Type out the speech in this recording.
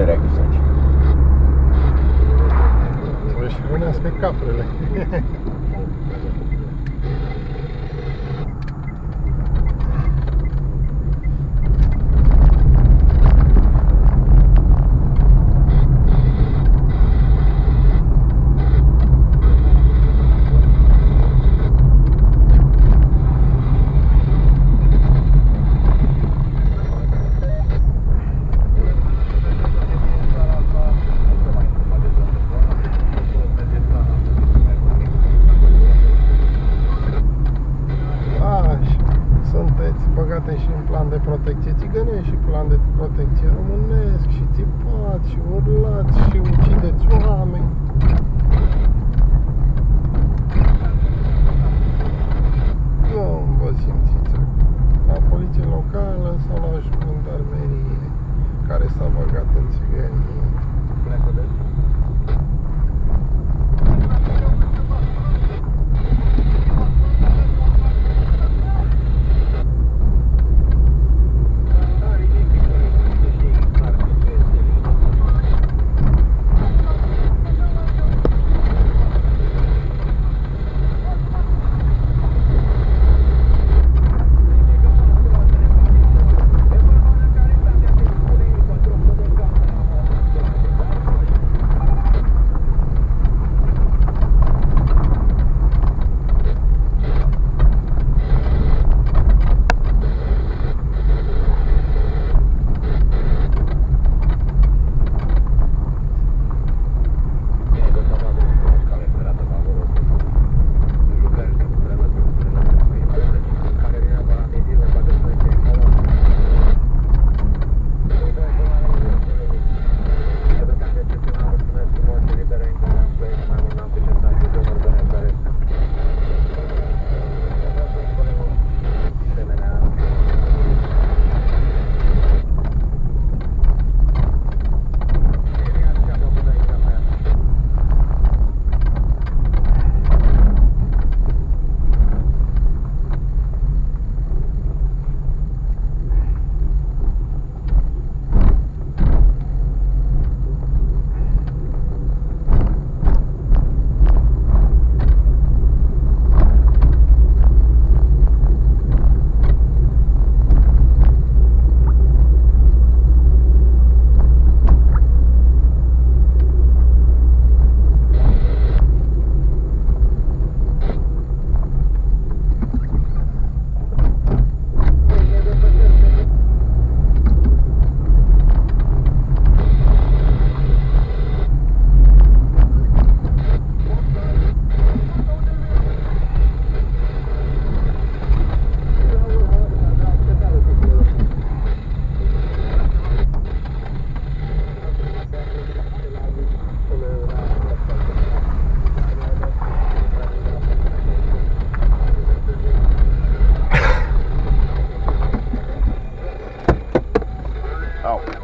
părerea Chisoci? Păi Trebuie și mâna spre caprele. protecție țigănești și plan de protecție românesc și țipați și urlați și ucideți oameni. Nu vă simțiți acum la poliție locală sau la jandarmerie care s-a băgat în țigănie. Pune codul. Oh.